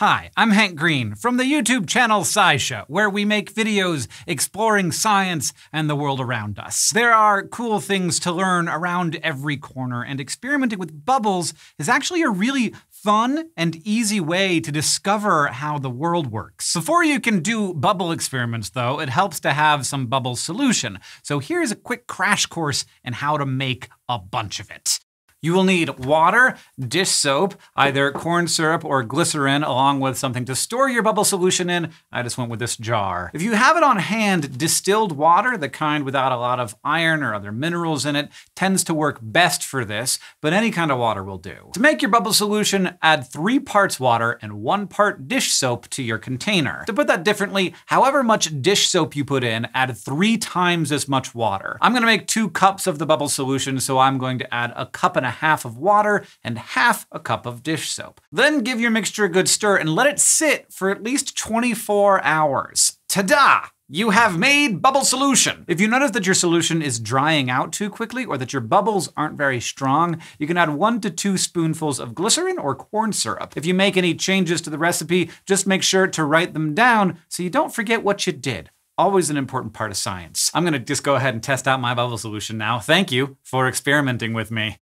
Hi, I'm Hank Green from the YouTube channel SciShow, where we make videos exploring science and the world around us. There are cool things to learn around every corner, and experimenting with bubbles is actually a really fun and easy way to discover how the world works. Before you can do bubble experiments, though, it helps to have some bubble solution. So here's a quick crash course in how to make a bunch of it. You will need water, dish soap, either corn syrup or glycerin, along with something to store your bubble solution in. I just went with this jar. If you have it on hand, distilled water, the kind without a lot of iron or other minerals in it, tends to work best for this, but any kind of water will do. To make your bubble solution, add three parts water and one part dish soap to your container. To put that differently, however much dish soap you put in, add three times as much water. I'm gonna make two cups of the bubble solution, so I'm going to add a cup and a half of water and half a cup of dish soap. Then give your mixture a good stir and let it sit for at least 24 hours. Ta-da! You have made bubble solution. If you notice that your solution is drying out too quickly or that your bubbles aren't very strong, you can add one to two spoonfuls of glycerin or corn syrup. If you make any changes to the recipe, just make sure to write them down so you don't forget what you did always an important part of science. I'm gonna just go ahead and test out my bubble solution now. Thank you for experimenting with me.